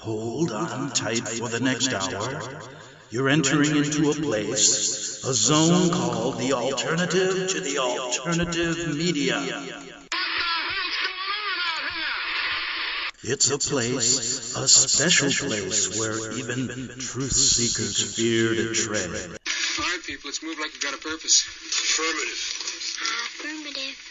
Hold on tight for the next hour. You're entering into a place, a zone called the alternative to the alternative media. It's a place, a special place where even truth seekers fear to tread. All right, people, let's move like we've got a purpose. Affirmative. Affirmative.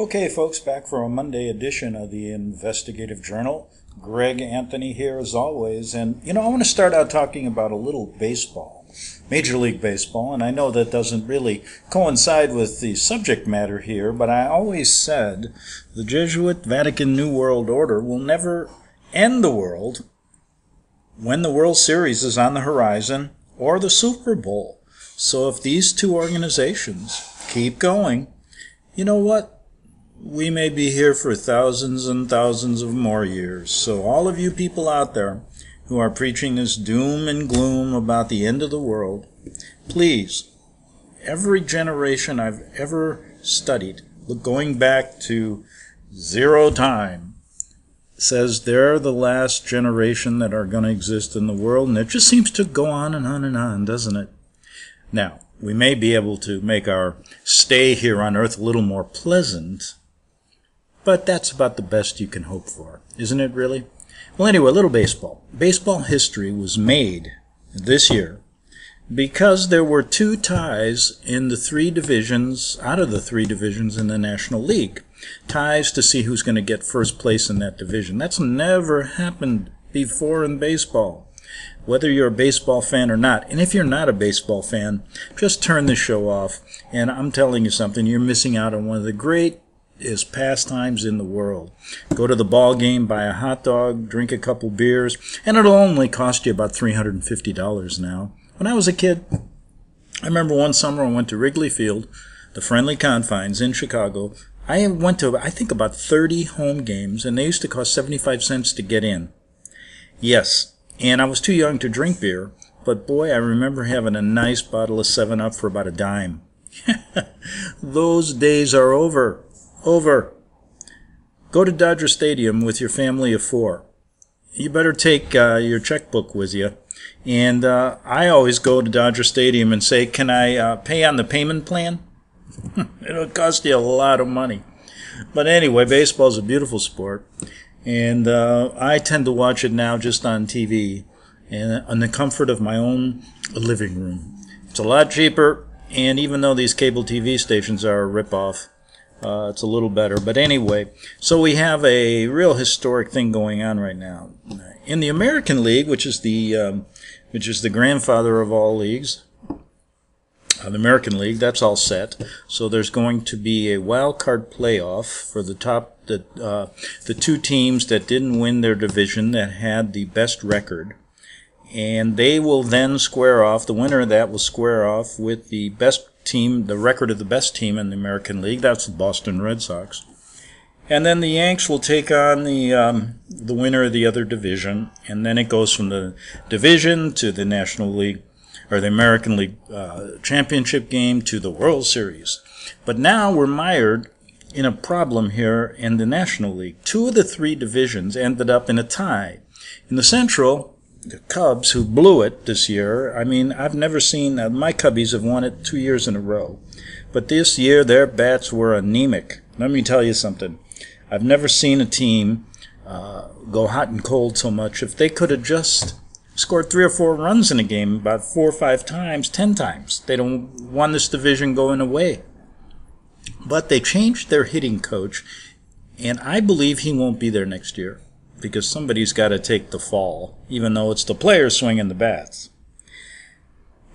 Okay, folks, back for a Monday edition of the Investigative Journal. Greg Anthony here as always. And, you know, I want to start out talking about a little baseball, Major League Baseball. And I know that doesn't really coincide with the subject matter here, but I always said the Jesuit Vatican New World Order will never end the world when the World Series is on the horizon or the Super Bowl. So if these two organizations keep going, you know what? We may be here for thousands and thousands of more years. So, all of you people out there who are preaching this doom and gloom about the end of the world, please, every generation I've ever studied, going back to zero time, says they're the last generation that are going to exist in the world, and it just seems to go on and on and on, doesn't it? Now, we may be able to make our stay here on earth a little more pleasant but that's about the best you can hope for, isn't it really? Well, anyway, a little baseball. Baseball history was made this year because there were two ties in the three divisions, out of the three divisions in the National League. Ties to see who's going to get first place in that division. That's never happened before in baseball. Whether you're a baseball fan or not, and if you're not a baseball fan, just turn the show off. And I'm telling you something, you're missing out on one of the great is pastimes in the world. Go to the ball game, buy a hot dog, drink a couple beers, and it'll only cost you about $350 now. When I was a kid, I remember one summer I went to Wrigley Field, the friendly confines in Chicago. I went to, I think, about 30 home games, and they used to cost 75 cents to get in. Yes, and I was too young to drink beer, but boy, I remember having a nice bottle of 7 Up for about a dime. Those days are over over. Go to Dodger Stadium with your family of four. You better take uh, your checkbook with you. And uh, I always go to Dodger Stadium and say, Can I uh, pay on the payment plan? It'll cost you a lot of money. But anyway, baseball is a beautiful sport. And uh, I tend to watch it now just on TV and in the comfort of my own living room. It's a lot cheaper, and even though these cable TV stations are a ripoff, uh, it's a little better. But anyway, so we have a real historic thing going on right now. In the American League, which is the um, which is the grandfather of all leagues, uh, the American League, that's all set. So there's going to be a wild card playoff for the top the uh, the two teams that didn't win their division that had the best record. And they will then square off. The winner of that will square off with the best team, the record of the best team in the American League. That's the Boston Red Sox. And then the Yanks will take on the um, the winner of the other division, and then it goes from the division to the National League or the American League uh, championship game to the World Series. But now we're mired in a problem here in the National League. Two of the three divisions ended up in a tie. In the Central, the Cubs, who blew it this year. I mean, I've never seen uh, my Cubbies have won it two years in a row, but this year their bats were anemic. Let me tell you something. I've never seen a team uh, go hot and cold so much. If they could have just scored three or four runs in a game about four or five times, ten times, they'd have won this division going away. But they changed their hitting coach, and I believe he won't be there next year because somebody's got to take the fall, even though it's the players swinging the bats.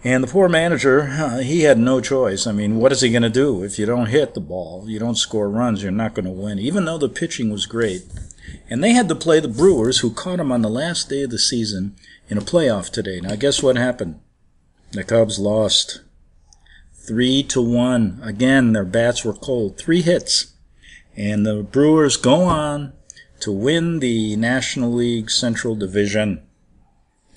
And the poor manager, he had no choice. I mean, what is he going to do? If you don't hit the ball, you don't score runs, you're not going to win, even though the pitching was great. And they had to play the Brewers, who caught them on the last day of the season in a playoff today. Now, guess what happened? The Cubs lost. Three to one. Again, their bats were cold. Three hits. And the Brewers go on to win the National League Central Division.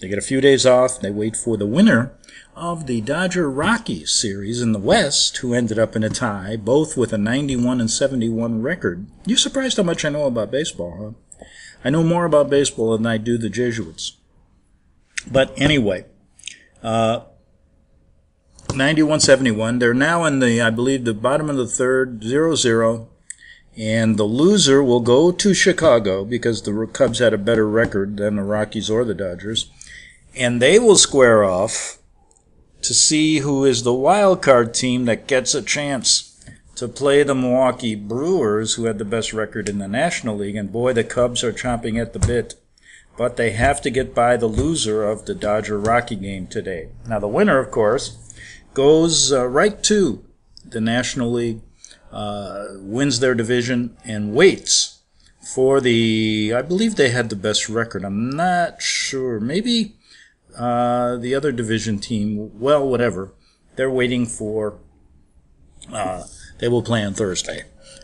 They get a few days off. They wait for the winner of the Dodger Rockies series in the West, who ended up in a tie, both with a 91 and 71 record. You're surprised how much I know about baseball, huh? I know more about baseball than I do the Jesuits. But anyway, uh, 91-71. They're now in the, I believe, the bottom of the third, 0-0. And the loser will go to Chicago because the Cubs had a better record than the Rockies or the Dodgers. And they will square off to see who is the wild card team that gets a chance to play the Milwaukee Brewers, who had the best record in the National League. And boy, the Cubs are chomping at the bit. But they have to get by the loser of the Dodger Rocky game today. Now, the winner, of course, goes uh, right to the National League, uh, wins their division, and waits for the. I believe they had the best record. I'm not sure. Maybe uh, the other division team. Well, whatever. They're waiting for. Uh, they will play on Thursday.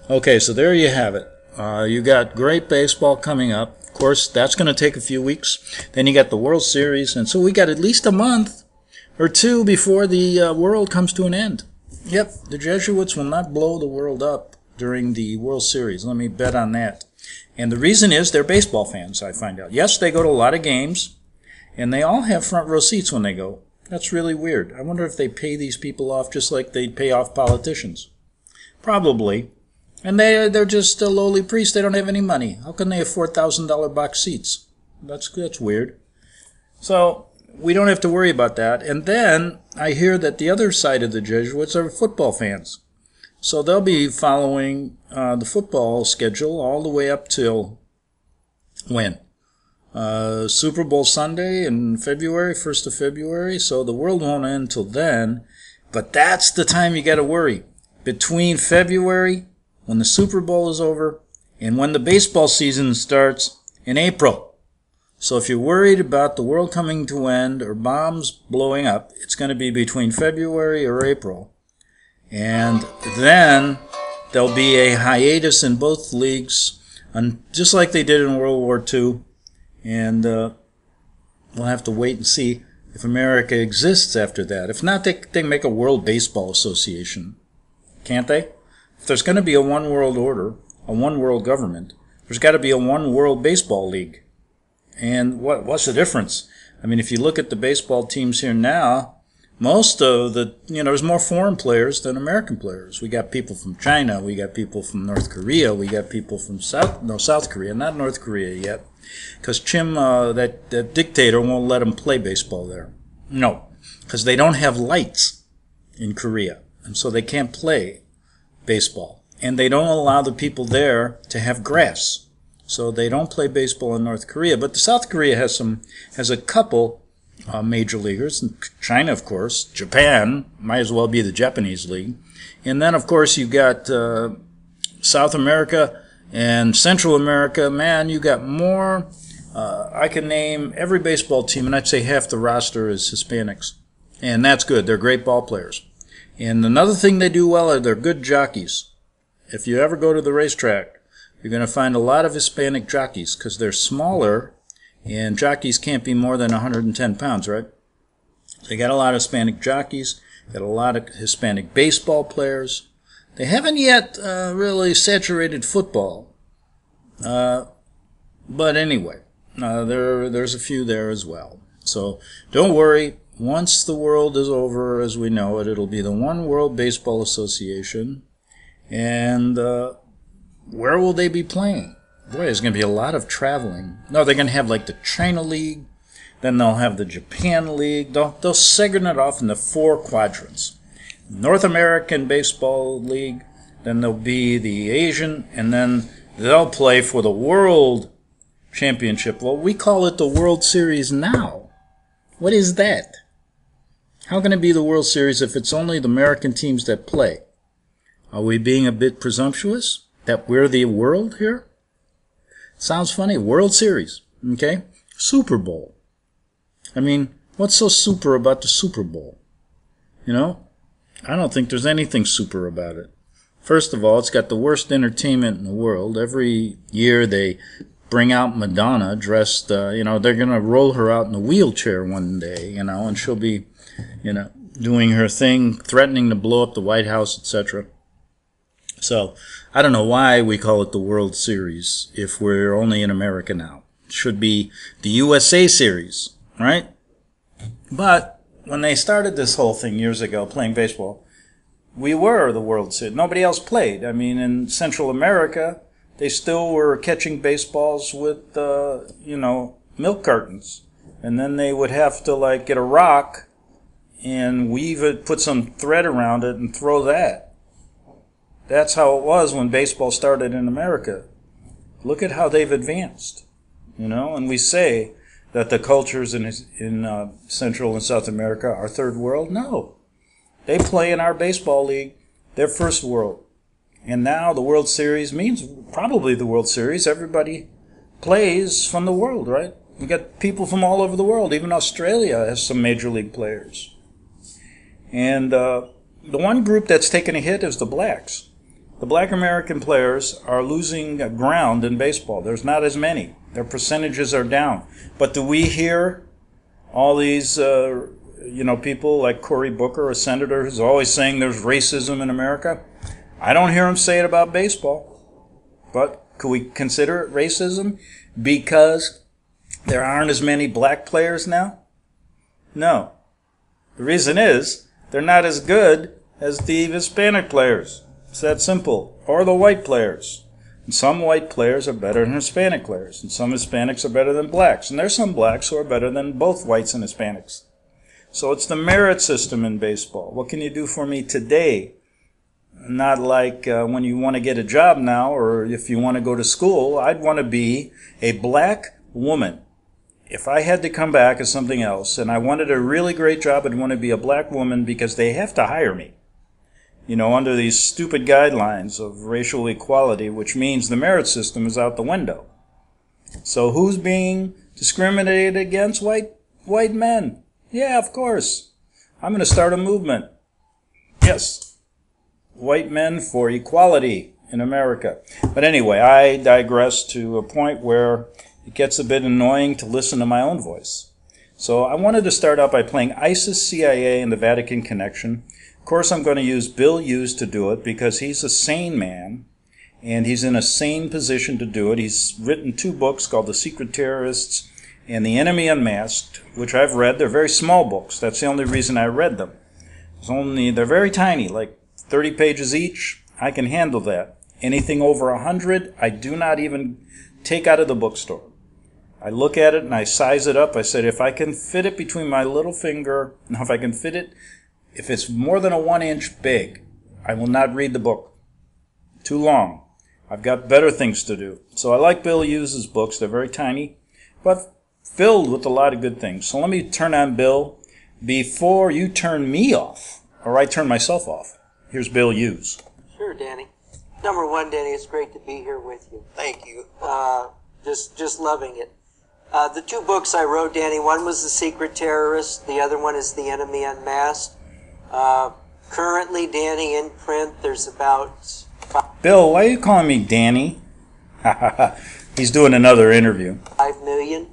Okay, so there you have it. Uh, you got great baseball coming up. Of course, that's going to take a few weeks. Then you got the World Series, and so we got at least a month or two before the uh, world comes to an end. Yep, the Jesuits will not blow the world up during the World Series. Let me bet on that. And the reason is they're baseball fans, I find out. Yes, they go to a lot of games, and they all have front row seats when they go. That's really weird. I wonder if they pay these people off just like they'd pay off politicians. Probably. And they, they're just a lowly priest. They don't have any money. How can they afford $1,000 box seats? That's, that's weird. So, we don't have to worry about that. And then I hear that the other side of the Jesuits are football fans. So they'll be following uh, the football schedule all the way up till when? Uh, Super Bowl Sunday in February, 1st of February. So the world won't end till then. But that's the time you got to worry. Between February, when the Super Bowl is over, and when the baseball season starts in April. So if you're worried about the world coming to end or bombs blowing up, it's going to be between February or April. And then there'll be a hiatus in both leagues, and just like they did in World War II. And uh, we'll have to wait and see if America exists after that. If not, they, they make a World Baseball Association. Can't they? If there's going to be a one world order, a one world government, there's got to be a one world baseball league. And what what's the difference? I mean, if you look at the baseball teams here now, most of the you know there's more foreign players than American players. We got people from China, we got people from North Korea, we got people from South no South Korea, not North Korea yet, because Chim uh, that that dictator won't let them play baseball there. No, because they don't have lights in Korea, and so they can't play baseball, and they don't allow the people there to have grass. So they don't play baseball in North Korea, but the South Korea has some has a couple uh, major leaguers. China, of course, Japan might as well be the Japanese league, and then of course you've got uh, South America and Central America. Man, you got more. Uh, I can name every baseball team, and I'd say half the roster is Hispanics, and that's good. They're great ball players. And another thing they do well are they're good jockeys. If you ever go to the racetrack, you're going to find a lot of Hispanic jockeys because they're smaller and jockeys can't be more than 110 pounds, right? They got a lot of Hispanic jockeys, got a lot of Hispanic baseball players. They haven't yet uh, really saturated football. Uh, but anyway, uh, there there's a few there as well. So don't worry. Once the world is over, as we know it, it'll be the One World Baseball Association, and uh, where will they be playing? Boy, there's going to be a lot of traveling. No, they're going to have like the China League, then they'll have the Japan League. They'll, they'll segment it off into four quadrants North American Baseball League, then there'll be the Asian, and then they'll play for the World Championship. Well, we call it the World Series now. What is that? How can it be the World Series if it's only the American teams that play? Are we being a bit presumptuous? That we're the world here? Sounds funny. World Series. Okay? Super Bowl. I mean, what's so super about the Super Bowl? You know? I don't think there's anything super about it. First of all, it's got the worst entertainment in the world. Every year they bring out Madonna dressed, uh, you know, they're going to roll her out in a wheelchair one day, you know, and she'll be, you know, doing her thing, threatening to blow up the White House, etc. So I don't know why we call it the World Series if we're only in America now. It should be the USA Series, right? But when they started this whole thing years ago, playing baseball, we were the World Series. Nobody else played. I mean, in Central America, they still were catching baseballs with, uh, you know, milk cartons. And then they would have to, like, get a rock and weave it, put some thread around it, and throw that. That's how it was when baseball started in America. Look at how they've advanced, you know. And we say that the cultures in in uh, Central and South America are third world. No, they play in our baseball league. They're first world. And now the World Series means probably the World Series. Everybody plays from the world, right? We got people from all over the world. Even Australia has some major league players. And uh, the one group that's taken a hit is the blacks. The black American players are losing ground in baseball. There's not as many. Their percentages are down. But do we hear all these, uh, you know, people like Cory Booker, a senator, who's always saying there's racism in America? I don't hear him say it about baseball. But could we consider it racism because there aren't as many black players now? No. The reason is they're not as good as the Hispanic players. It's that simple. Or the white players. And some white players are better than Hispanic players, and some Hispanics are better than blacks. And there's some blacks who are better than both whites and Hispanics. So it's the merit system in baseball. What can you do for me today? Not like uh, when you want to get a job now, or if you want to go to school. I'd want to be a black woman if I had to come back as something else and I wanted a really great job, I'd want to be a black woman because they have to hire me. You know, under these stupid guidelines of racial equality, which means the merit system is out the window. So who's being discriminated against? White, white men. Yeah, of course. I'm going to start a movement. Yes. White men for equality in America. But anyway, I digress to a point where it gets a bit annoying to listen to my own voice. So I wanted to start out by playing ISIS, CIA, and the Vatican Connection. Of course, I'm going to use Bill Hughes to do it because he's a sane man and he's in a sane position to do it. He's written two books called The Secret Terrorists and The Enemy Unmasked, which I've read. They're very small books. That's the only reason I read them. It's only they're very tiny, like 30 pages each. I can handle that. Anything over 100, I do not even take out of the bookstore. I look at it and I size it up. I said, if I can fit it between my little finger, if I can fit it, if it's more than a one inch big, I will not read the book. Too long. I've got better things to do. So I like Bill Hughes' books. They're very tiny, but filled with a lot of good things. So let me turn on Bill before you turn me off, or I turn myself off. Here's Bill Hughes. Sure, Danny. Number one, Danny, it's great to be here with you. Thank you. Uh, just, just loving it. Uh, the two books I wrote, Danny, one was The Secret Terrorist, the other one is The Enemy Unmasked. Uh, currently, Danny, in print, there's about. Bill, why are you calling me Danny? He's doing another interview. Five million.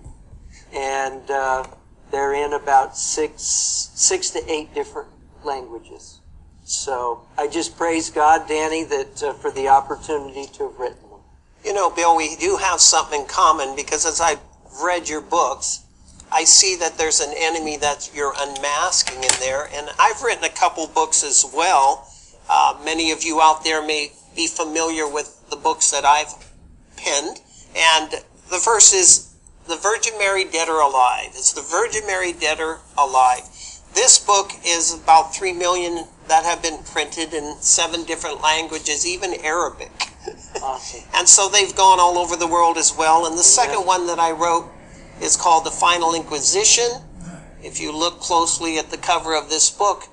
And uh, they're in about six, six to eight different languages. So I just praise God, Danny, that uh, for the opportunity to have written them. You know, Bill, we do have something in common because as I read your books, I see that there's an enemy that you're unmasking in there. And I've written a couple books as well. Uh, many of you out there may be familiar with the books that I've penned. And the first is The Virgin Mary Dead or Alive. It's The Virgin Mary Dead or Alive. This book is about three million that have been printed in seven different languages, even Arabic. Awesome. And so they've gone all over the world as well. And the second one that I wrote is called The Final Inquisition. If you look closely at the cover of this book,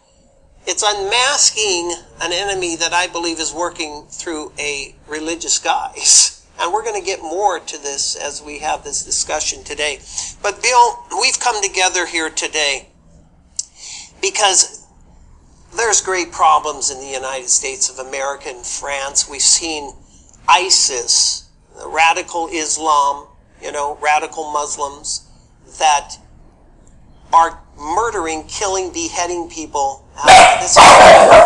it's unmasking an enemy that I believe is working through a religious guise. And we're going to get more to this as we have this discussion today. But Bill, we've come together here today because there's great problems in the United States of America and France. We've seen ISIS, radical Islam, you know, radical Muslims that are murdering, killing, beheading people. Uh, this is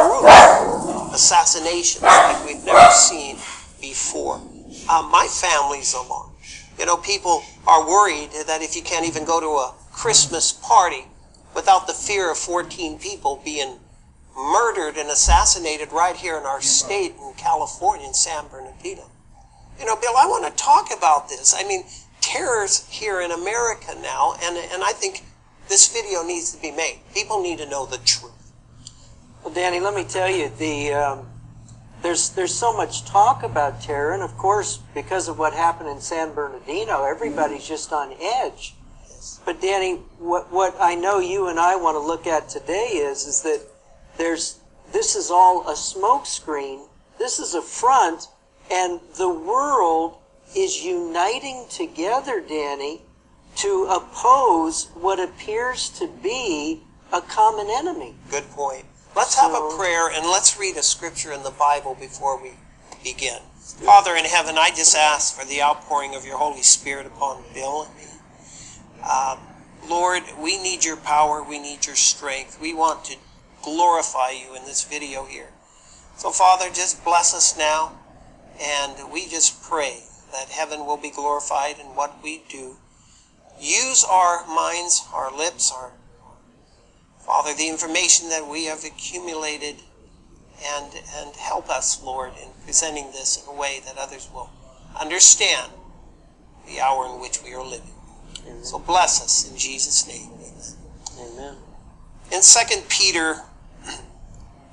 brutal assassinations like we've never seen before. Uh, my family's alarmed. You know, people are worried that if you can't even go to a Christmas party without the fear of 14 people being murdered and assassinated right here in our state in California, in San Bernardino. You know, Bill, I want to talk about this. I mean, terror's here in America now, and, and I think this video needs to be made. People need to know the truth. Well, Danny, let me tell you, the um, there's there's so much talk about terror, and of course, because of what happened in San Bernardino, everybody's just on edge. But Danny, what what I know you and I want to look at today is is that there's this is all a smokescreen. This is a front, and the world is uniting together, Danny, to oppose what appears to be a common enemy. Good point. Let's have a prayer and let's read a scripture in the Bible before we begin. Father in heaven, I just ask for the outpouring of your Holy Spirit upon Bill and me. Um, Lord, we need your power. We need your strength. We want to glorify you in this video here. So, Father, just bless us now. And we just pray that heaven will be glorified in what we do. Use our minds, our lips, our Father, the information that we have accumulated and, and help us, Lord, in presenting this in a way that others will understand the hour in which we are living. So bless us in Jesus' name. Amen. Amen. In 2 Peter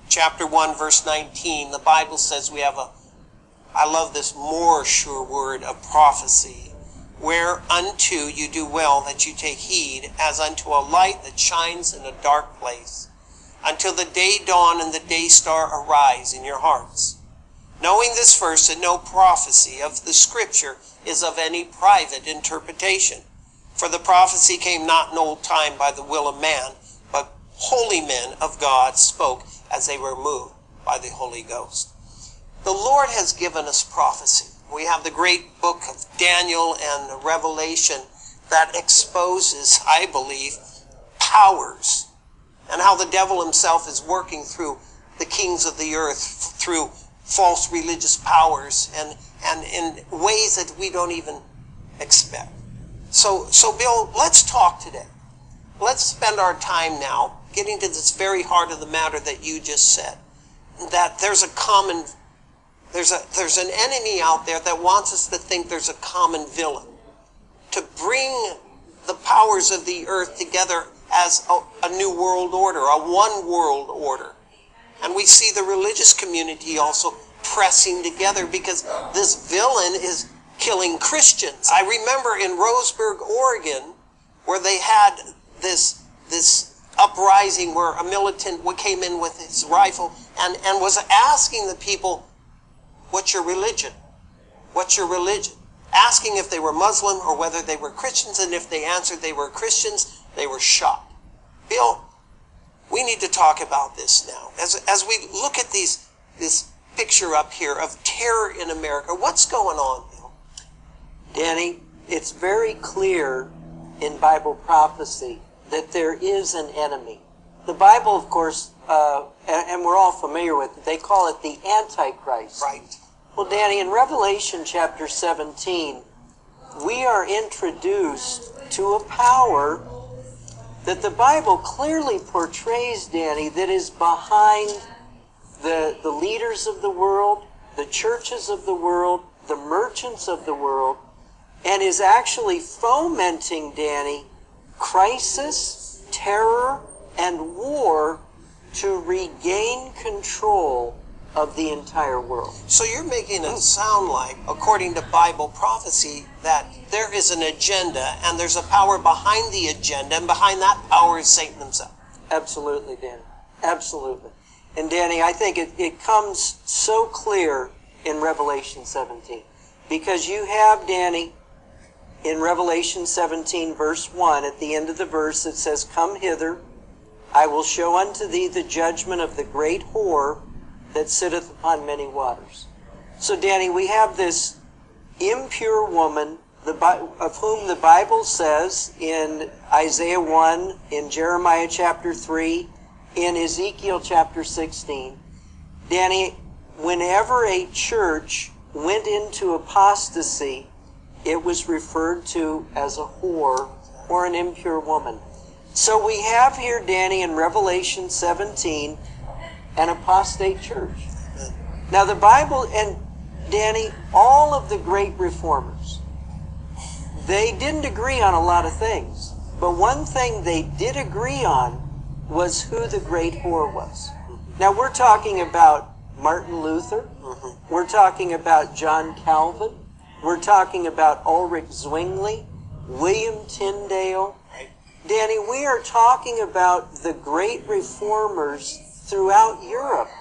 chapter 1 verse 19, the Bible says we have a I love this more sure word of prophecy, whereunto you do well that you take heed as unto a light that shines in a dark place, until the day dawn and the day star arise in your hearts. Knowing this first, that no prophecy of the Scripture is of any private interpretation. For the prophecy came not in old time by the will of man, but holy men of God spoke as they were moved by the Holy Ghost. The Lord has given us prophecy. We have the great book of Daniel and Revelation that exposes, I believe, powers and how the devil himself is working through the kings of the earth, through false religious powers and, and in ways that we don't even expect. So, so Bill, let's talk today. Let's spend our time now getting to this very heart of the matter that you just said. That there's a common, there's a, there's an enemy out there that wants us to think there's a common villain. To bring the powers of the earth together as a, a new world order, a one world order. And we see the religious community also pressing together because this villain is killing Christians. I remember in Roseburg, Oregon, where they had this this uprising where a militant came in with his rifle and, and was asking the people, What's your religion? What's your religion? Asking if they were Muslim or whether they were Christians, and if they answered they were Christians, they were shot. Bill, we need to talk about this now. As, as we look at these this picture up here of terror in America, what's going on, Bill? Danny, it's very clear in Bible prophecy that there is an enemy. The Bible, of course, uh, and, and we're all familiar with it, they call it the Antichrist. Right. Well, Danny, in Revelation chapter 17, we are introduced to a power that the Bible clearly portrays, Danny, that is behind the, the leaders of the world, the churches of the world, the merchants of the world, and is actually fomenting, Danny, crisis, terror, and war to regain control of the entire world. So you're making it sound like, according to Bible prophecy, that there is an agenda and there's a power behind the agenda, and behind that power is Satan himself. Absolutely, Danny. Absolutely. And Danny, I think it, it comes so clear in Revelation 17. Because you have, Danny, in Revelation 17, verse 1, at the end of the verse, it says, Come hither, I will show unto thee the judgment of the great whore that sitteth upon many waters. So, Danny, we have this impure woman, the of whom the Bible says in Isaiah 1, in Jeremiah chapter 3, in Ezekiel chapter 16. Danny, whenever a church went into apostasy, it was referred to as a whore or an impure woman. So we have here, Danny, in Revelation 17, an apostate church. Now, the Bible, and Danny, all of the great reformers, they didn't agree on a lot of things. But one thing they did agree on was who the great whore was. Now, we're talking about Martin Luther. We're talking about John Calvin. We're talking about Ulrich Zwingli, William Tyndale. Danny, we are talking about the great reformers throughout Europe.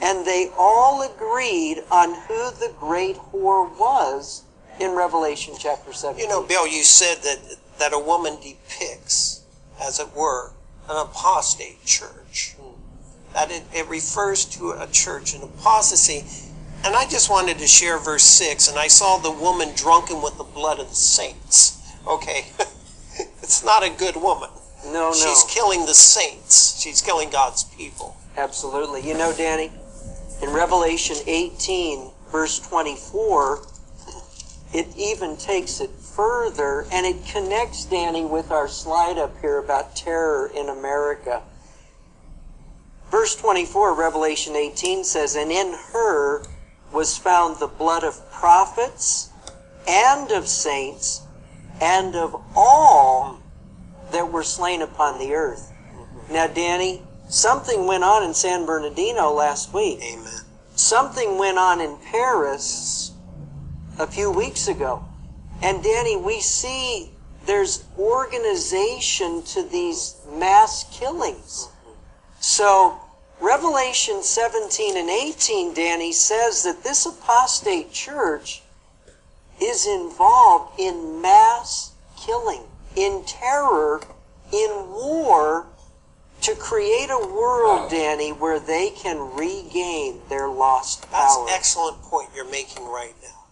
And they all agreed on who the great whore was in Revelation chapter 17. You know, Bill, you said that, that a woman depicts, as it were, an apostate church. That it, it refers to a church in apostasy. And I just wanted to share verse 6, and I saw the woman drunken with the blood of the saints. Okay, it's not a good woman. no, no. She's killing the saints, she's killing God's people. Absolutely. You know, Danny, in Revelation 18, verse 24, it even takes it further and it connects, Danny, with our slide up here about terror in America. Verse 24, Revelation 18 says, And in her was found the blood of prophets and of saints and of all that were slain upon the earth. Mm-hmm. Now, Danny, something went on in San Bernardino last week. Amen. Something went on in Paris a few weeks ago. And Danny, we see there's organization to these mass killings. Mm-hmm. So, Revelation 17 and 18, Danny, says that this apostate church is involved in mass killing, in terror, in war, to create a world, Danny, where they can regain their lost That's power. an excellent point you're making right now.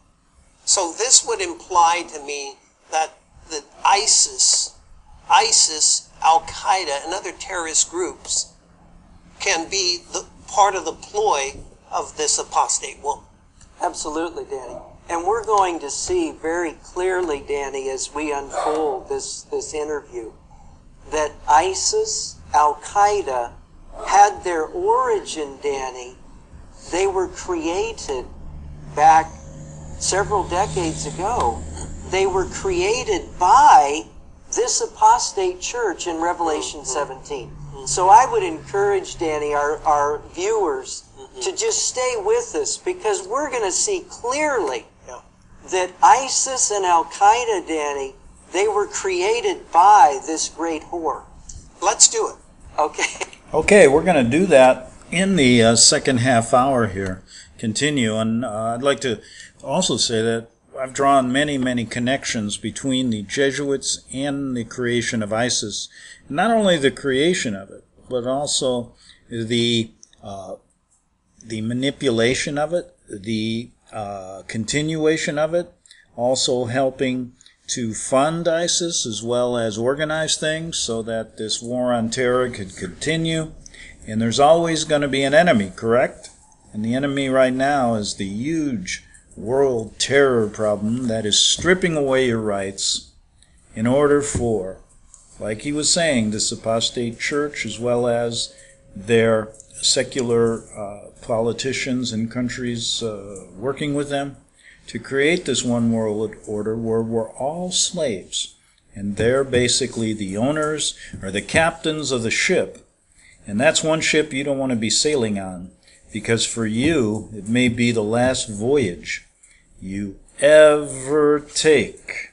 So this would imply to me that that ISIS, ISIS, Al Qaeda, and other terrorist groups can be the part of the ploy of this apostate woman. Absolutely, Danny. And we're going to see very clearly, Danny, as we unfold this, this interview, that ISIS, Al Qaeda, had their origin, Danny. They were created back several decades ago. They were created by this apostate church in Revelation mm-hmm. 17. Mm-hmm. So I would encourage, Danny, our, our viewers mm-hmm. to just stay with us because we're going to see clearly. That ISIS and Al Qaeda, Danny, they were created by this great whore. Let's do it. Okay. Okay, we're going to do that in the uh, second half hour here. Continue, and uh, I'd like to also say that I've drawn many, many connections between the Jesuits and the creation of ISIS. Not only the creation of it, but also the uh, the manipulation of it, the uh, continuation of it, also helping to fund ISIS as well as organize things so that this war on terror could continue. And there's always going to be an enemy, correct? And the enemy right now is the huge world terror problem that is stripping away your rights in order for, like he was saying, this apostate church as well as their secular uh, politicians and countries uh, working with them to create this one world order where we're all slaves and they're basically the owners or the captains of the ship. And that's one ship you don't want to be sailing on because for you it may be the last voyage you ever take.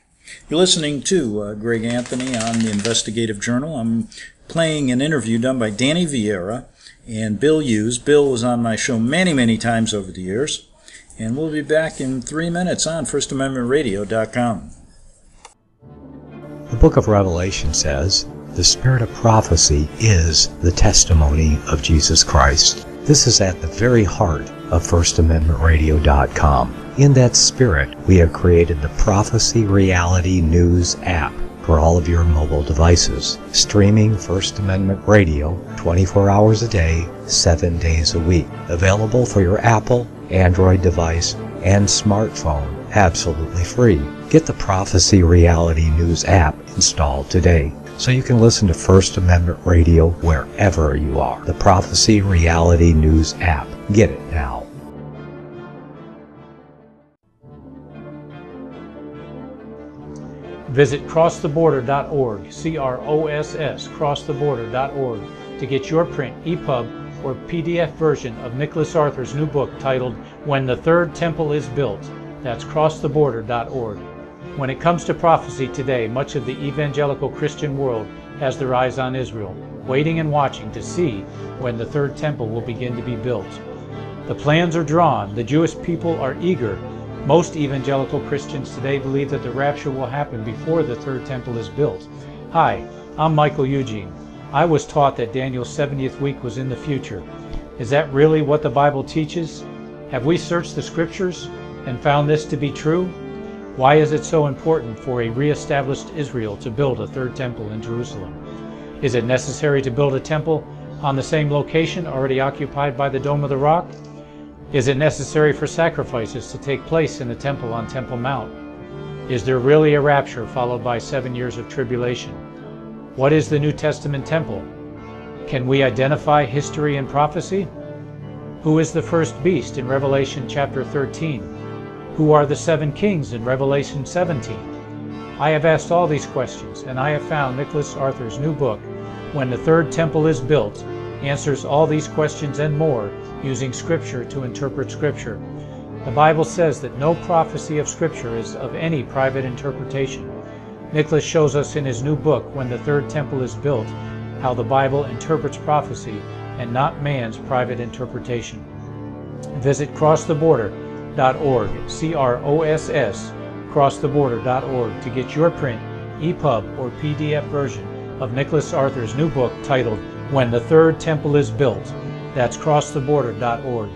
You're listening to uh, Greg Anthony on the Investigative Journal. I'm playing an interview done by Danny Vierra and Bill Hughes. Bill was on my show many, many times over the years. And we'll be back in three minutes on FirstAmendmentRadio.com. The book of Revelation says, The spirit of prophecy is the testimony of Jesus Christ. This is at the very heart of FirstAmendmentRadio.com. In that spirit, we have created the Prophecy Reality News app for all of your mobile devices, streaming First Amendment radio 24 hours a day, 7 days a week. Available for your Apple, Android device, and smartphone absolutely free. Get the Prophecy Reality News app installed today so you can listen to First Amendment radio wherever you are. The Prophecy Reality News app. Get it now. Visit crosstheborder.org, C R O S S, crosstheborder.org, to get your print, EPUB, or PDF version of Nicklas Arthur's new book titled When the Third Temple is Built. That's crosstheborder.org. When it comes to prophecy today, much of the evangelical Christian world has their eyes on Israel, waiting and watching to see when the third temple will begin to be built. The plans are drawn, the Jewish people are eager. Most evangelical Christians today believe that the rapture will happen before the third temple is built. Hi, I'm Michael Eugene. I was taught that Daniel's 70th week was in the future. Is that really what the Bible teaches? Have we searched the scriptures and found this to be true? Why is it so important for a re-established Israel to build a third temple in Jerusalem? Is it necessary to build a temple on the same location already occupied by the Dome of the Rock? Is it necessary for sacrifices to take place in the temple on Temple Mount? Is there really a rapture followed by seven years of tribulation? What is the New Testament temple? Can we identify history and prophecy? Who is the first beast in Revelation chapter 13? Who are the seven kings in Revelation 17? I have asked all these questions, and I have found Nicklas Arthur's new book, When the Third Temple is Built, answers all these questions and more using Scripture to interpret Scripture. The Bible says that no prophecy of Scripture is of any private interpretation. Nicklas shows us in his new book, When the Third Temple is Built, how the Bible interprets prophecy and not man's private interpretation. Visit crosstheborder.org, C R O S S, crosstheborder.org to get your print, EPUB, or PDF version of Nicklas Arthur's new book titled When the Third Temple is Built. That's crosstheborder.org.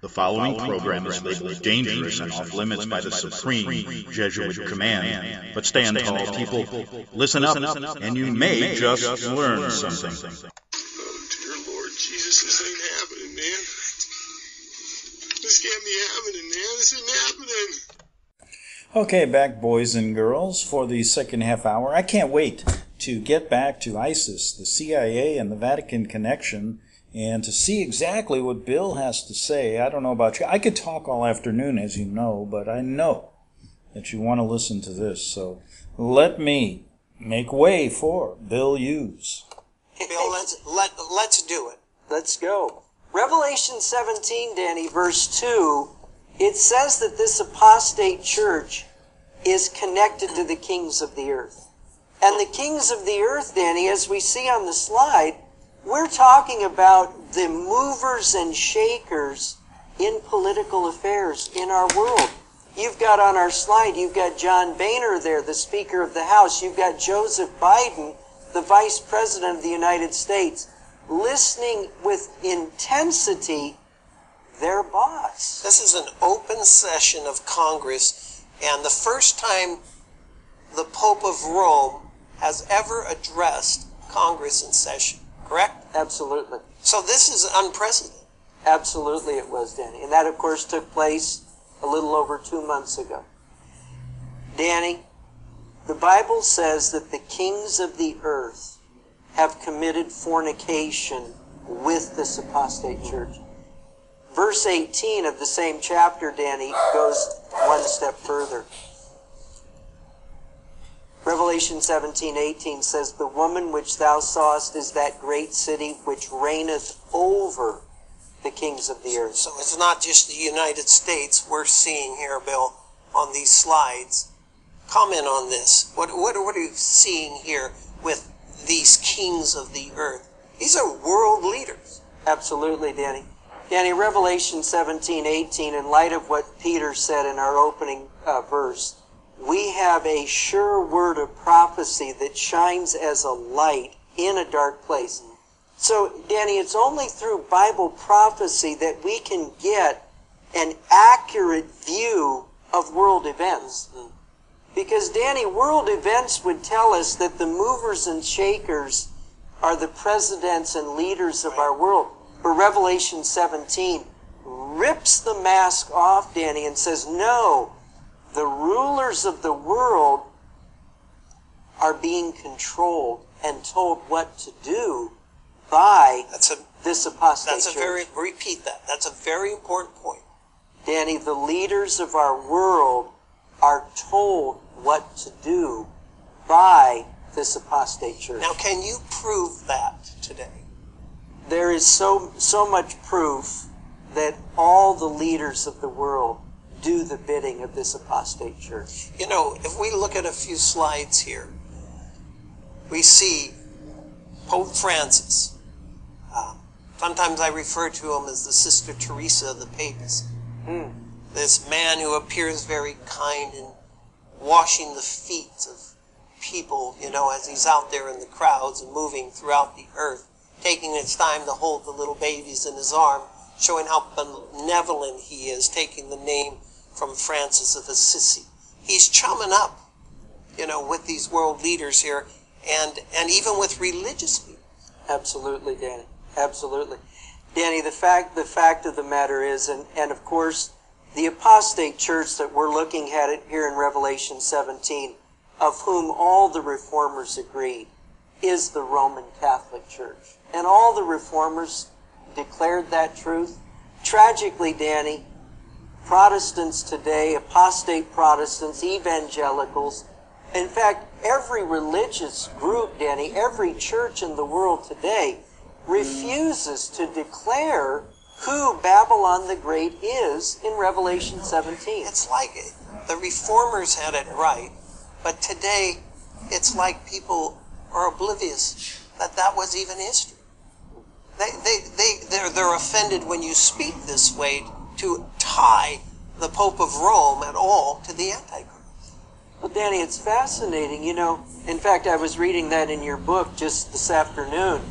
The following program is labeled dangerous and off limits by the supreme Jesuit command. But stand tall, people. Listen up, and you may just learn something. Oh, dear Lord Jesus, this ain't happening, man. This can't be happening, man. This isn't happening. Okay, back, boys and girls, for the second half hour. I can't wait to get back to ISIS, the CIA, and the Vatican connection, and to see exactly what Bill has to say. I don't know about you. I could talk all afternoon, as you know, but I know that you want to listen to this. So let me make way for Bill Hughes. Bill, let's let let's do it. Let's go. Revelation 17, Danny, verse 2, it says that this apostate church is connected to the kings of the earth. And the kings of the earth, Danny, as we see on the slide, we're talking about the movers and shakers in political affairs in our world. You've got on our slide, you've got John Boehner there, the Speaker of the House. You've got Joseph Biden, the Vice President of the United States, listening with intensity their boss. This is an open session of Congress, and the first time the Pope of Rome has ever addressed Congress in session. Correct? Absolutely. So this is unprecedented. Absolutely it was, Danny. And that, of course, took place a little over two months ago. Danny, the Bible says that the kings of the earth have committed fornication with this apostate church. Verse 18 of the same chapter, Danny, goes one step further. Revelation 17, 18 says, The woman which thou sawest is that great city which reigneth over the kings of the earth. So it's not just the United States we're seeing here, Bill, on these slides. Comment on this. What, what, what are you seeing here with these kings of the earth? These are world leaders. Absolutely, Danny. Danny, Revelation 17, 18, in light of what Peter said in our opening uh, verse, we have a sure word of prophecy that shines as a light in a dark place. So, Danny, it's only through Bible prophecy that we can get an accurate view of world events. Because, Danny, world events would tell us that the movers and shakers are the presidents and leaders of our world. But Revelation 17 rips the mask off, Danny, and says, no, the rulers of the world are being controlled and told what to do by That's a this apostate that's a church. very repeat that. That's a very important point. Danny, the leaders of our world are told what to do by this apostate church. Now, can you prove that today? There is so so much proof that all the leaders of the world do the bidding of this apostate church. You know, if we look at a few slides here, we see Pope Francis. Uh, sometimes I refer to him as the Sister Teresa of the papacy. This man who appears very kind and washing the feet of people, you know, as he's out there in the crowds and moving throughout the earth, taking his time to hold the little babies in his arm, showing how benevolent he is, taking the name from Francis of Assisi. He's chumming up, you know, with these world leaders here and, and even with religious people. Absolutely, Danny. Absolutely. Danny, the fact the fact of the matter is and, and of course the apostate church that we're looking at it here in Revelation 17, of whom all the reformers agree, is the Roman Catholic Church. And all the reformers declared that truth. Tragically, Danny, Protestants today, apostate Protestants, evangelicals, in fact, every religious group, Danny, every church in the world today refuses to declare who Babylon the Great is in Revelation 17. It's like the reformers had it right, but today it's like people are oblivious that that was even history. They, they, they, they're, they're offended when you speak this way to tie the Pope of Rome at all to the Antichrist. Well, Danny, it's fascinating. You know, in fact, I was reading that in your book just this afternoon.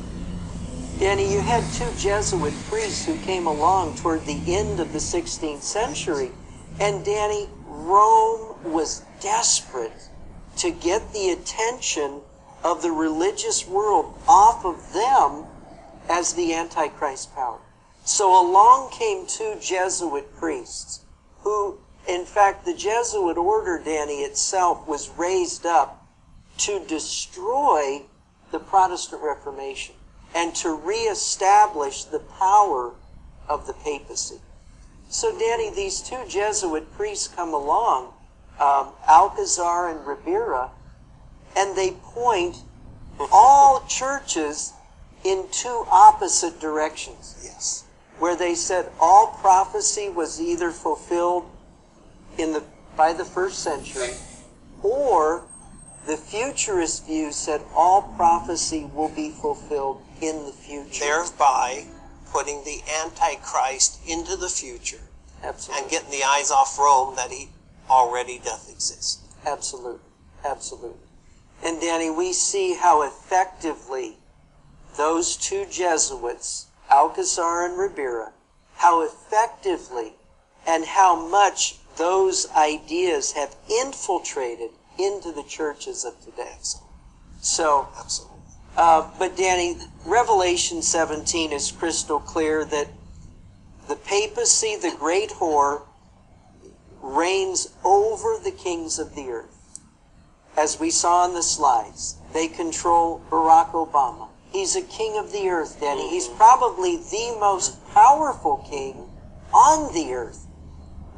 Danny, you had two Jesuit priests who came along toward the end of the 16th century. And Danny, Rome was desperate to get the attention of the religious world off of them as the Antichrist power. So along came two Jesuit priests who, in fact, the Jesuit order, Danny, itself was raised up to destroy the Protestant Reformation and to reestablish the power of the papacy. So, Danny, these two Jesuit priests come along, um, Alcazar and Ribera, and they point all churches in two opposite directions. Yes. Where they said all prophecy was either fulfilled in the by the first century, or the futurist view said all prophecy will be fulfilled in the future. Thereby putting the Antichrist into the future Absolutely. and getting the eyes off Rome that he already doth exist. Absolutely. Absolutely. And Danny, we see how effectively those two Jesuits, Alcazar and Ribera, how effectively and how much those ideas have infiltrated into the churches of today. So, Absolutely. uh, but Danny, Revelation 17 is crystal clear that the papacy, the great whore, reigns over the kings of the earth. As we saw in the slides, they control Barack Obama. He's a king of the earth, Danny. He's probably the most powerful king on the earth.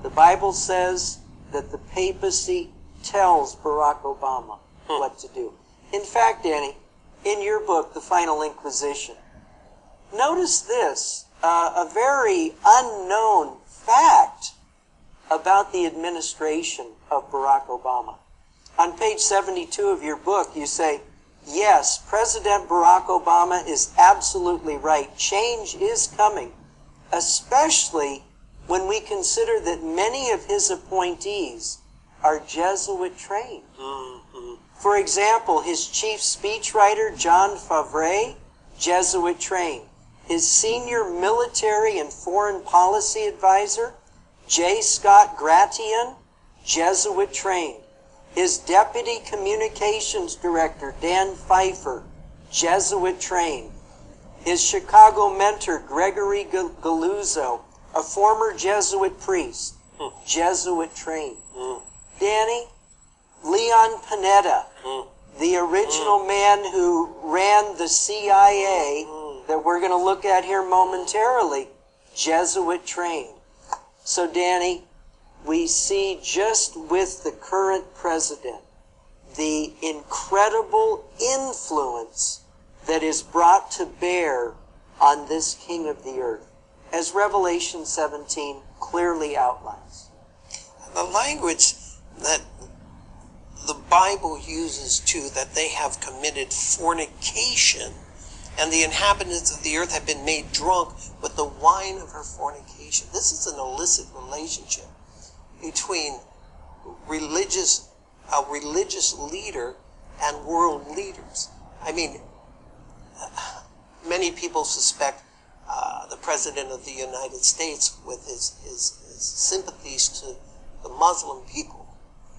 The Bible says that the papacy tells Barack Obama what to do. In fact, Danny, in your book, The Final Inquisition, notice this uh, a very unknown fact about the administration of Barack Obama. On page 72 of your book, you say, Yes, President Barack Obama is absolutely right. Change is coming, especially when we consider that many of his appointees are Jesuit trained. Mm-hmm. For example, his chief speechwriter, Jon Favreau, Jesuit trained. His senior military and foreign policy advisor, J. Scott Gration, Jesuit trained. His deputy communications director, Dan Pfeiffer, Jesuit trained. His Chicago mentor, Gregory Galluzzo, a former Jesuit priest, Jesuit trained. Danny, Leon Panetta, the original man who ran the CIA that we're going to look at here momentarily, Jesuit trained. So, Danny, we see just with the current president the incredible influence that is brought to bear on this king of the earth, as Revelation 17 clearly outlines. The language that the Bible uses too, that they have committed fornication, and the inhabitants of the earth have been made drunk with the wine of her fornication. This is an illicit relationship between religious a religious leader and world leaders. I mean, many people suspect uh, the president of the United States with his, his, his sympathies to the Muslim people.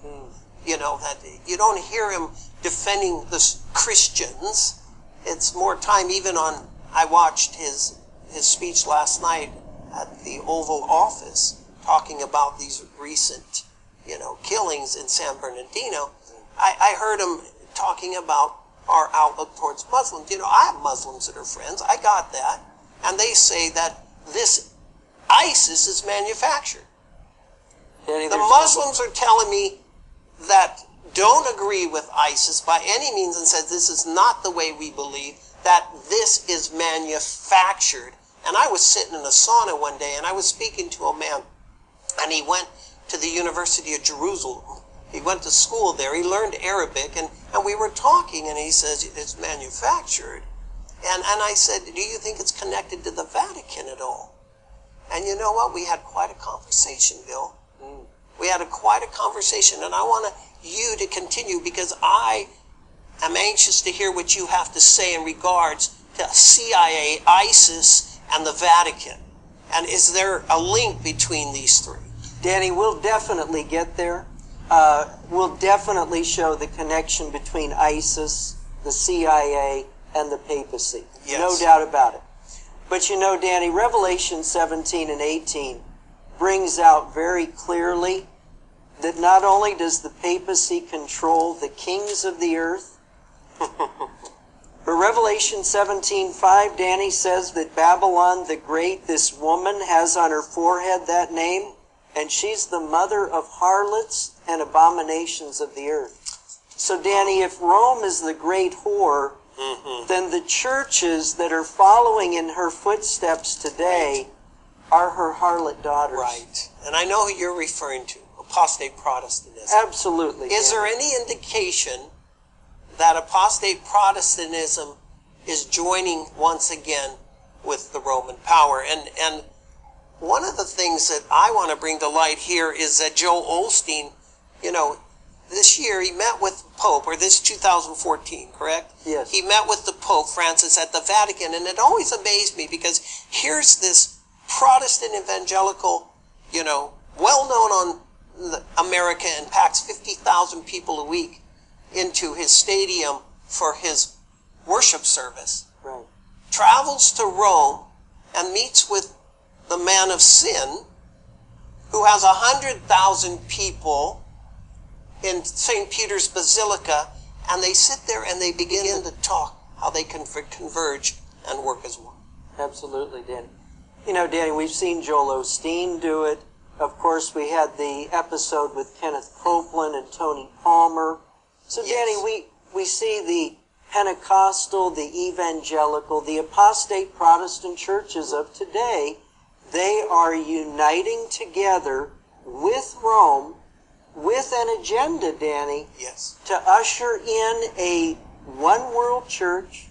Mm. You know that you don't hear him defending the Christians. It's more time even on. I watched his his speech last night at the Oval Office talking about these recent, you know, killings in San Bernardino. I, I heard him talking about our outlook towards Muslims. You know, I have Muslims that are friends. I got that. And they say that this ISIS is manufactured. the Muslims are telling me that don't agree with ISIS by any means and said this is not the way we believe, that this is manufactured. And I was sitting in a sauna one day and I was speaking to a man and he went to the University of Jerusalem. He went to school there. He learned Arabic and, and we were talking and he says it's manufactured. And, and I said, do you think it's connected to the Vatican at all? And you know what? We had quite a conversation, Bill. Mm. We had a quite a conversation, and I want you to continue because I am anxious to hear what you have to say in regards to CIA, ISIS, and the Vatican. And is there a link between these three? Danny, we'll definitely get there. Uh, we'll definitely show the connection between ISIS, the CIA, and the papacy. Yes. No doubt about it. But you know, Danny, Revelation 17 and 18 brings out very clearly that not only does the papacy control the kings of the earth, but Revelation 17:5 Danny says that Babylon the great this woman has on her forehead that name and she's the mother of harlots and abominations of the earth. So Danny if Rome is the great whore mm-hmm. then the churches that are following in her footsteps today are her harlot daughters. Right. And I know who you're referring to apostate Protestantism. Absolutely. Is there any indication that apostate Protestantism is joining once again with the Roman power? And and one of the things that I want to bring to light here is that Joel Osteen, you know, this year he met with Pope, or this 2014, correct? Yes. He met with the Pope Francis at the Vatican, and it always amazed me because here's this Protestant evangelical, you know, well known on America and packs 50,000 people a week into his stadium for his worship service. Right. Travels to Rome and meets with the man of sin who has a hundred thousand people in St. Peter's Basilica and they sit there and they begin to talk how they can converge and work as one. Absolutely, Danny. You know, Danny, we've seen Joel Osteen do it. Of course, we had the episode with Kenneth Copeland and Tony Palmer. So, yes. Danny, we, we see the Pentecostal, the evangelical, the apostate Protestant churches of today, they are uniting together with Rome with an agenda, Danny, yes. to usher in a one world church,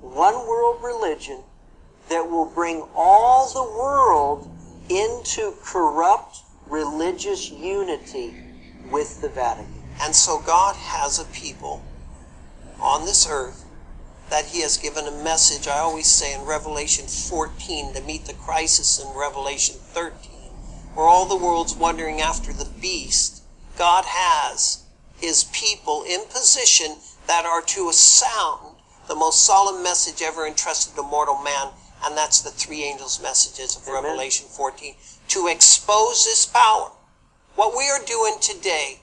one world religion that will bring all the world into corrupt religious unity with the Vatican. And so God has a people on this earth that he has given a message, I always say in Revelation 14 to meet the crisis in Revelation 13, where all the world's wondering after the beast. God has his people in position that are to sound the most solemn message ever entrusted to mortal man, and that's the three angels' messages of Amen. Revelation 14, to expose this power. What we are doing today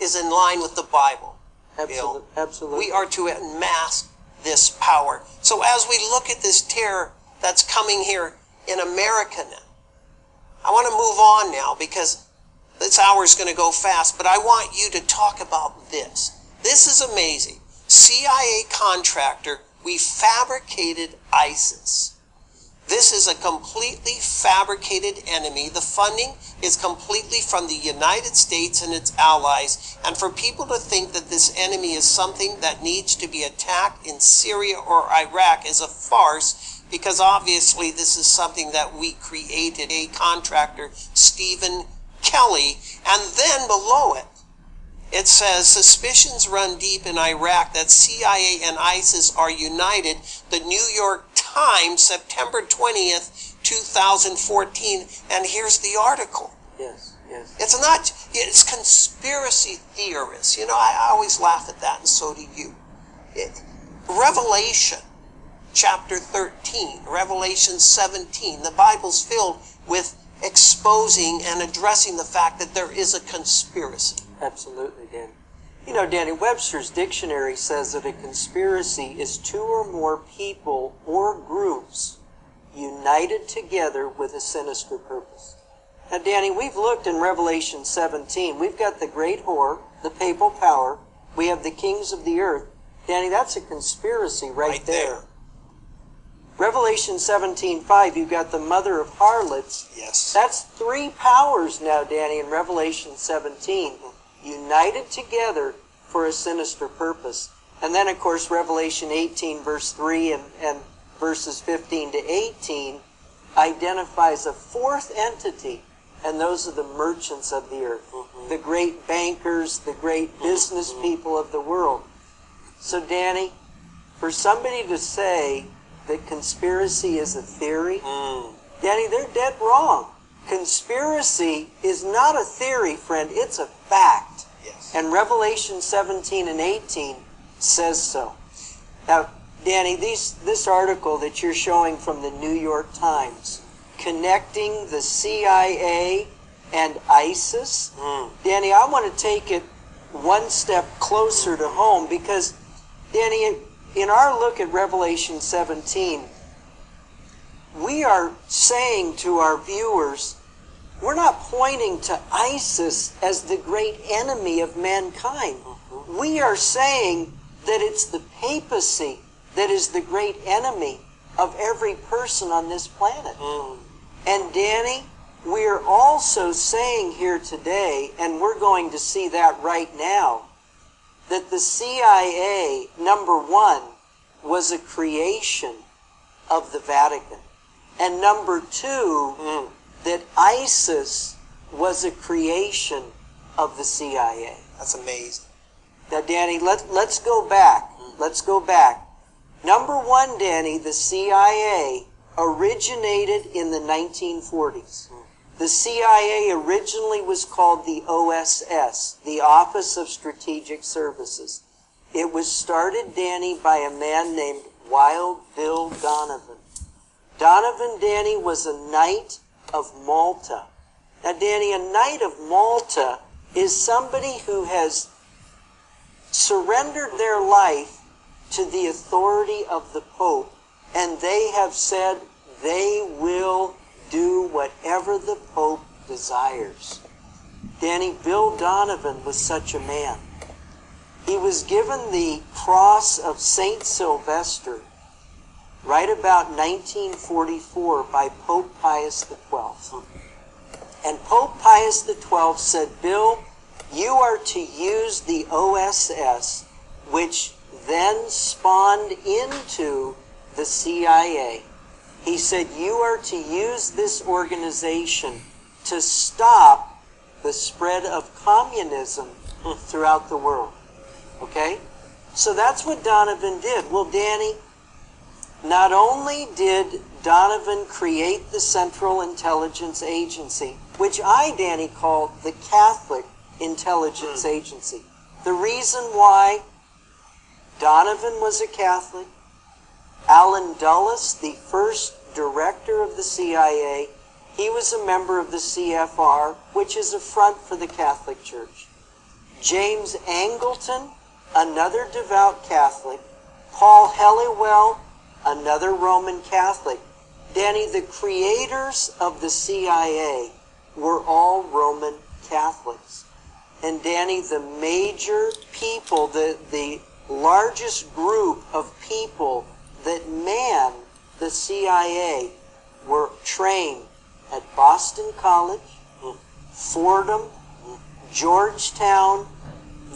is in line with the Bible. Absolutely. Absolutely. We are to unmask this power. So as we look at this terror that's coming here in America now, I want to move on now because this hour is going to go fast, but I want you to talk about this. This is amazing. CIA contractor, we fabricated ISIS. This is a completely fabricated enemy. The funding is completely from the United States and its allies. And for people to think that this enemy is something that needs to be attacked in Syria or Iraq is a farce because obviously this is something that we created. A contractor, Stephen Kelly, and then below it, it says suspicions run deep in Iraq that CIA and ISIS are united. The New York Times, September 20th, 2014. And here's the article. yes. Yes. It's not, it's conspiracy theorists. You know, I, I always laugh at that, and so do you. It, Revelation chapter 13, Revelation 17, the Bible's filled with exposing and addressing the fact that there is a conspiracy. Absolutely, Danny. You know, Danny, Webster's dictionary says that a conspiracy is two or more people or groups united together with a sinister purpose. Now, Danny, we've looked in Revelation 17. We've got the great whore, the papal power. We have the kings of the earth. Danny, that's a conspiracy right, Right there. there. Revelation 17:5, you've got the mother of harlots. Yes. That's three powers now, Danny, in Revelation 17, united together for a sinister purpose. And then, of course, Revelation 18, verse 3 and, and verses 15 to 18 identifies a fourth entity, and those are the merchants of the earth, the great bankers, the great business people of the world. So, Danny, for somebody to say that conspiracy is a theory, Mm. Danny, they're dead wrong. Conspiracy is not a theory, friend, it's a fact. Yes. And Revelation 17 and 18 says so. Now, Danny, these, this article that you're showing from the New York Times, connecting the CIA and ISIS, Mm. Danny, I want to take it one step closer to home because, Danny, in, in our look at Revelation 17, we are saying to our viewers, we're not pointing to ISIS as the great enemy of mankind. We are saying that it's the papacy that is the great enemy of every person on this planet. Hmm. And Danny, we're also saying here today, and we're going to see that right now, that the CIA, number one, was a creation of the Vatican. And number two, hmm. That ISIS was a creation of the CIA. That's amazing. Now, Danny, let, let's go back. Let's go back. Number one, Danny, the CIA originated in the 1940s. The CIA originally was called the OSS, the Office of Strategic Services. It was started, Danny, by a man named Wild Bill Donovan. Donovan, Danny, was a knight of Malta. Now, Danny, a knight of Malta is somebody who has surrendered their life to the authority of the Pope, and they have said they will do whatever the Pope desires. Danny, Bill Donovan was such a man. He was given the cross of St. Sylvester right about 1944 by Pope Pius XII. And Pope Pius XII said, Bill, you are to use the OSS, which then spawned into the CIA. He said, You are to use this organization to stop the spread of communism throughout the world. Okay? So that's what Donovan did. Well, Danny, not only did Donovan create the Central Intelligence Agency, which I, Danny, call the Catholic Intelligence hmm. Agency. The reason why Donovan was a Catholic, Allen Dulles, the first director of the CIA, he was a member of the CFR, which is a front for the Catholic Church. James Angleton, another devout Catholic. Paul Helliwell, another Roman Catholic. Danny, the creators of the CIA were all Roman Catholics. And Danny, the major people, the, the largest group of people that man the CIA were trained at Boston College, Fordham, Georgetown,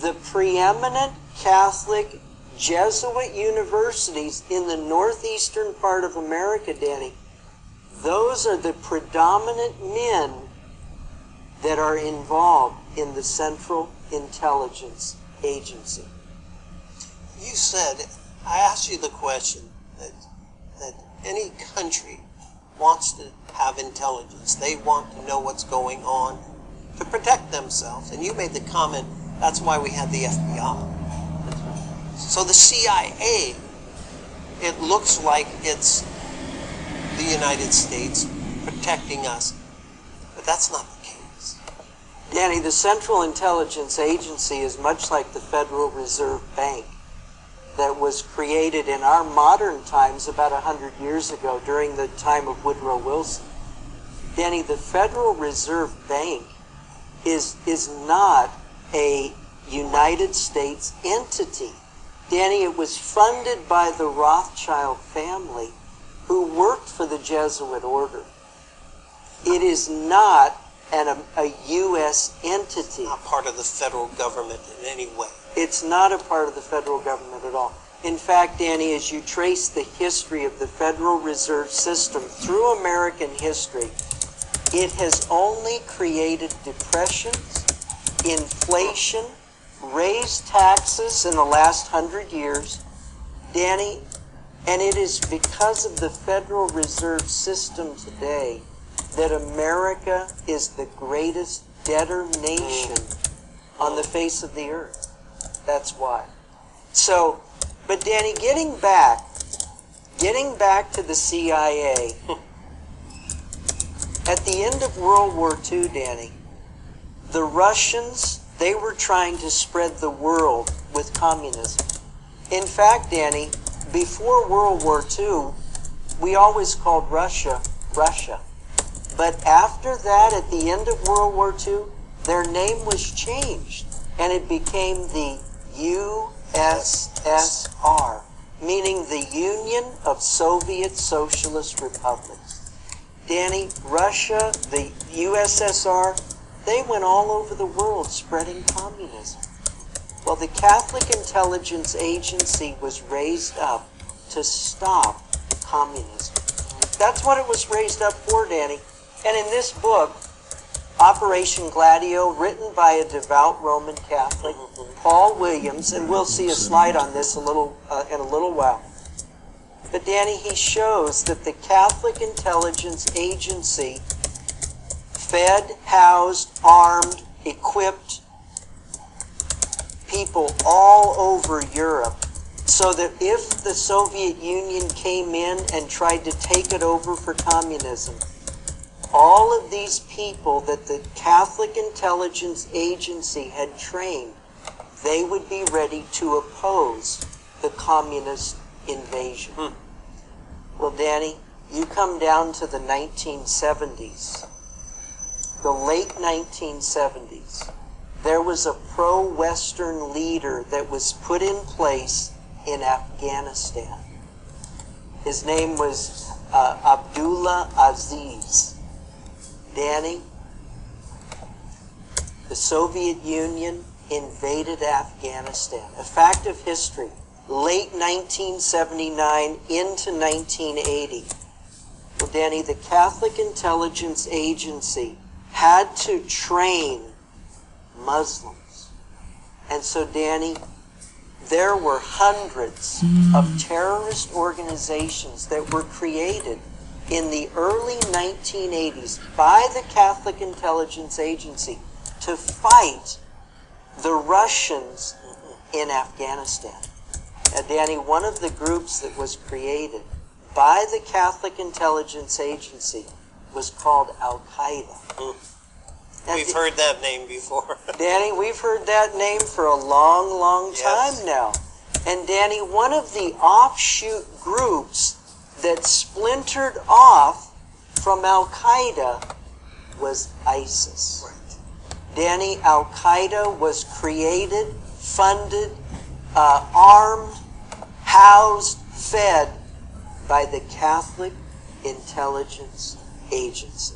the preeminent Catholic Jesuit universities in the northeastern part of America, Danny. Those are the predominant men that are involved in the Central Intelligence Agency. You said, I asked you the question that, that any country wants to have intelligence. They want to know what's going on to protect themselves. And you made the comment, that's why we had the FBI. So the CIA, it looks like it's the United States protecting us. But that's not the case. Danny, the Central Intelligence Agency is much like the Federal Reserve Bank that was created in our modern times about 100 years ago during the time of Woodrow Wilson. Danny, the Federal Reserve Bank is, is not a United States entity. Danny, it was funded by the Rothschild family who worked for the Jesuit order. It is not an, a, a U.S. entity. Not part of the federal government in any way. It's not a part of the federal government at all. In fact, Danny, as you trace the history of the Federal Reserve System through American history, it has only created depressions, inflation, raised taxes in the last hundred years. Danny, and it is because of the Federal Reserve System today that America is the greatest debtor nation on the face of the earth. That's why. So, but Danny, getting back, getting back to the CIA, at the end of World War II, Danny, the Russians, they were trying to spread the world with communism. In fact, Danny, before World War II, we always called Russia Russia. But after that, at the end of World War II, their name was changed and it became the USSR, meaning the Union of Soviet Socialist Republics. Danny, Russia, the USSR, they went all over the world spreading communism. Well, the Catholic Intelligence Agency was raised up to stop communism. That's what it was raised up for, Danny. And in this book, Operation Gladio, written by a devout Roman Catholic, Paul Williams, and we'll see a slide on this a little uh, in a little while. But Danny, he shows that the Catholic Intelligence Agency fed, housed, armed, equipped people all over Europe so that if the Soviet Union came in and tried to take it over for communism, all of these people that the Catholic Intelligence Agency had trained, they would be ready to oppose the communist invasion. Hmm. Well, Danny, you come down to the 1970s, the late 1970s. There was a pro Western leader that was put in place in Afghanistan. His name was uh, Abdullah Aziz. Danny, the Soviet Union invaded Afghanistan. A fact of history, late 1979 into 1980. Well, Danny, the Catholic Intelligence Agency had to train Muslims. And so, Danny, there were hundreds of terrorist organizations that were created in the early 1980s by the Catholic Intelligence Agency to fight the Russians in Afghanistan. Uh, Danny, one of the groups that was created by the Catholic Intelligence Agency was called Al Qaeda. Now, We've D- heard that name before. Danny, we've heard that name for a long, long Yes. time now. And Danny, one of the offshoot groups that splintered off from Al Qaeda was ISIS. Danny, Al Qaeda was created, funded, uh, armed, housed, fed by the Catholic Intelligence Agency.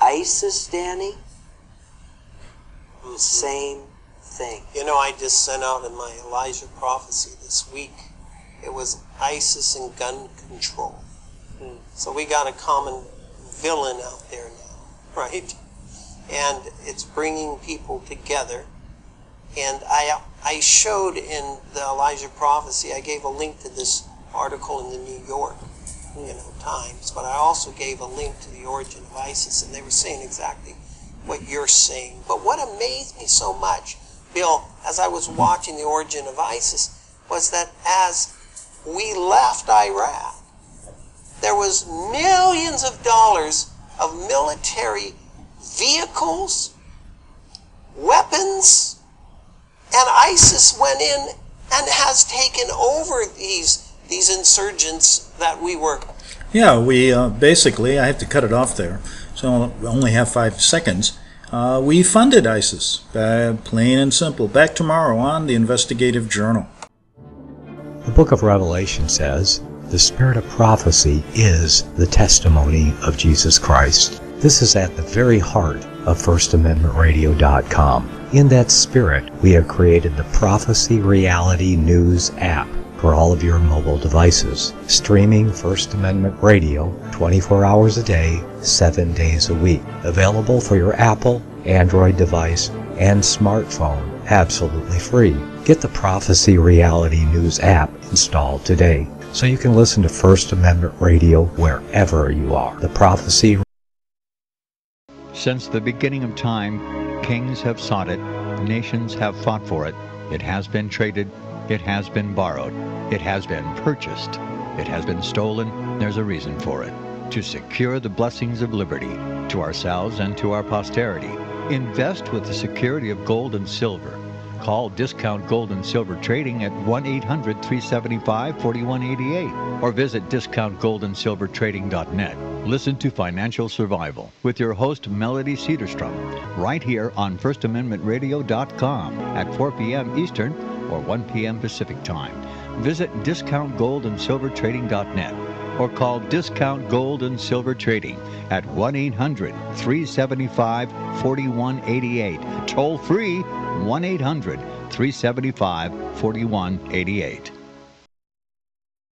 ISIS, Danny, the same thing. You know, I just sent out in my Elijah prophecy this week. It was ISIS and gun control. Hmm. So we got a common villain out there now, right? And it's bringing people together. And I, I showed in the Elijah prophecy, I gave a link to this article in the New York, you know, Times, but I also gave a link to the origin of ISIS, and they were saying exactly what you're saying. But what amazed me so much, Bill, as I was watching the origin of ISIS, was that as we left Iraq, there was millions of dollars of military vehicles, weapons, and ISIS went in and has taken over these these insurgents that we were Yeah, we uh, basically, I have to cut it off there, so I only have five seconds. Uh, we funded ISIS, uh, plain and simple. Back tomorrow on the Investigative Journal. The book of Revelation says, The spirit of prophecy is the testimony of Jesus Christ. This is at the very heart of FirstAmendmentRadio.com. In that spirit, we have created the Prophecy Reality News app for all of your mobile devices, streaming First Amendment Radio 24 hours a day, 7 days a week. Available for your Apple, Android device, and smartphone absolutely free. Get the Prophecy Reality News app installed today so you can listen to First Amendment Radio wherever you are. The Prophecy Since the beginning of time, kings have sought it, nations have fought for it. It has been traded, it has been borrowed, it has been purchased, it has been stolen. There's a reason for it. To secure the blessings of liberty to ourselves and to our posterity. Invest with the security of gold and silver. Call Discount Gold and Silver Trading at 1 800 375 4188 or visit discountgoldandsilvertrading.net. Listen to Financial Survival with your host Melody Cedarstrom right here on FirstAmendmentRadio.com at 4 p.m. Eastern or 1 p.m. Pacific Time. Visit discountgoldandsilvertrading.net or call Discount Gold and Silver Trading at 1 800 375 4188. Toll free 1 800 375 4188.